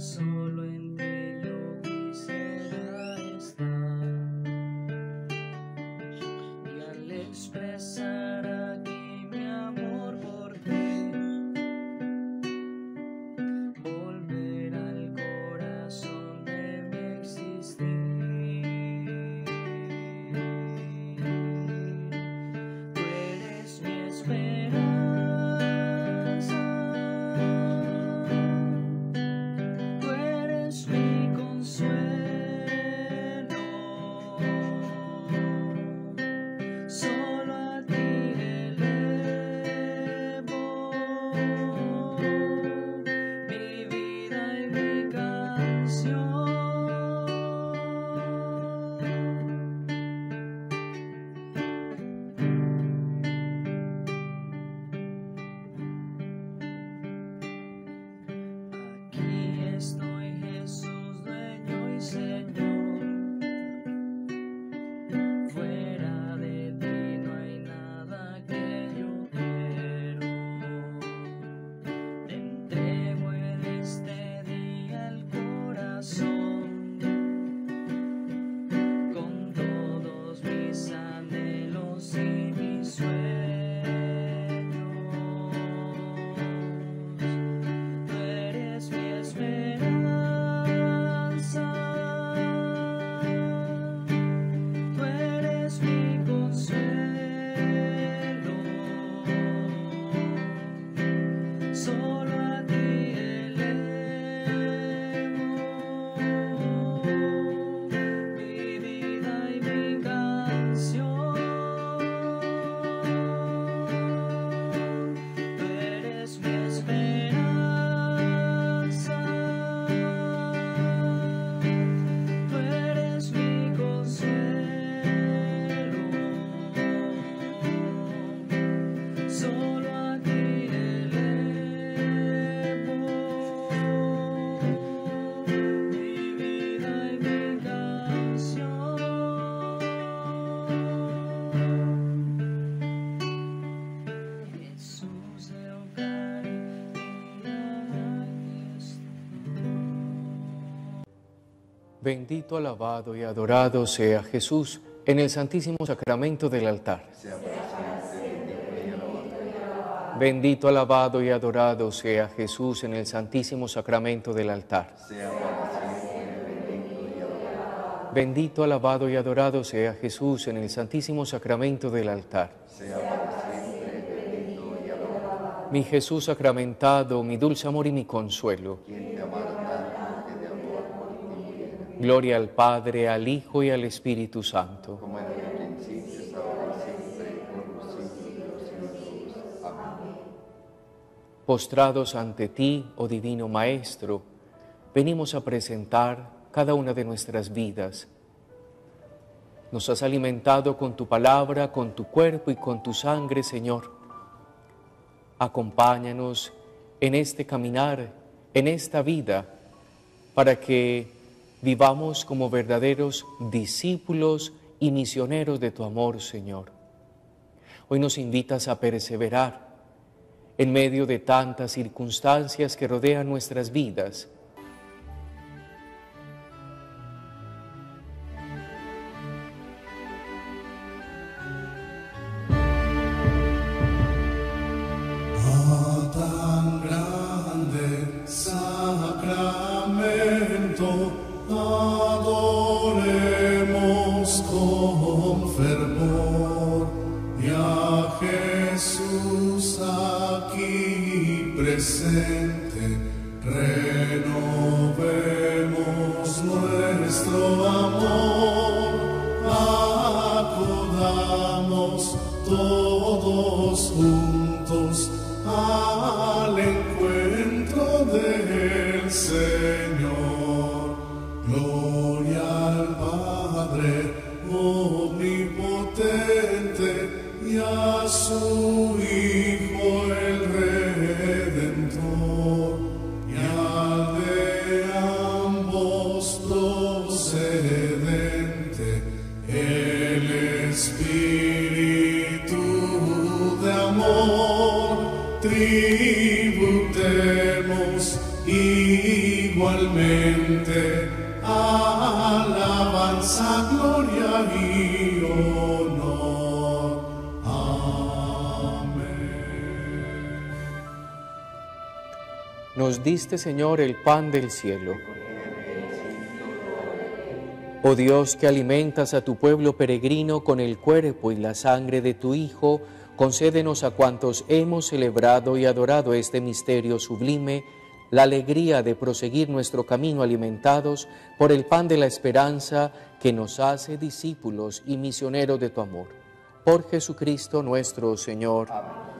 so Bendito, alabado y adorado sea Jesús en el Santísimo Sacramento del altar. Bendito, alabado y adorado sea Jesús en el Santísimo Sacramento del altar. Bendito, alabado y adorado sea Jesús en el Santísimo Sacramento del altar. Mi Jesús sacramentado, mi dulce amor y mi consuelo. Gloria al Padre, al Hijo y al Espíritu Santo. Postrados ante ti, oh Divino Maestro, venimos a presentar cada una de nuestras vidas. Nos has alimentado con tu palabra, con tu cuerpo y con tu sangre, Señor. Acompáñanos en este caminar, en esta vida, para que vivamos como verdaderos discípulos y misioneros de tu amor, Señor. Hoy nos invitas a perseverar en medio de tantas circunstancias que rodean nuestras vidas Adoremos con fervor y a Jesús aquí presente. Renovemos nuestro amor. y a su Hijo el Redentor, y al de ambos procedente, el Espíritu de amor, tributemos igualmente alabanza, gloria y. Diste, Señor, el pan del cielo. Oh Dios, que alimentas a tu pueblo peregrino con el cuerpo y la sangre de tu Hijo, concédenos a cuantos hemos celebrado y adorado este misterio sublime, la alegría de proseguir nuestro camino alimentados por el pan de la esperanza que nos hace discípulos y misioneros de tu amor. Por Jesucristo nuestro Señor. Amén.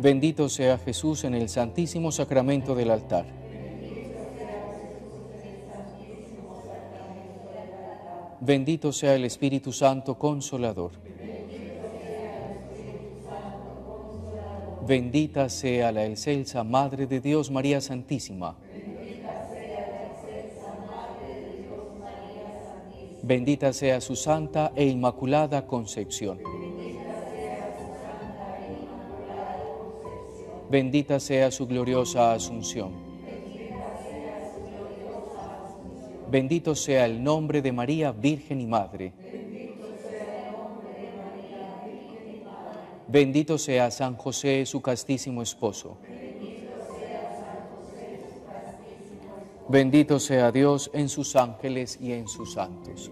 Bendito sea Jesús en el santísimo sacramento del altar. Bendito sea el Espíritu Santo Consolador. Bendita sea la excelsa Madre de Dios María Santísima. Bendita sea su santa e inmaculada concepción. Bendita sea su gloriosa asunción. Bendito sea el nombre de María, Virgen y Madre. Bendito sea San José, su castísimo esposo. Bendito sea Dios en sus ángeles y en sus santos.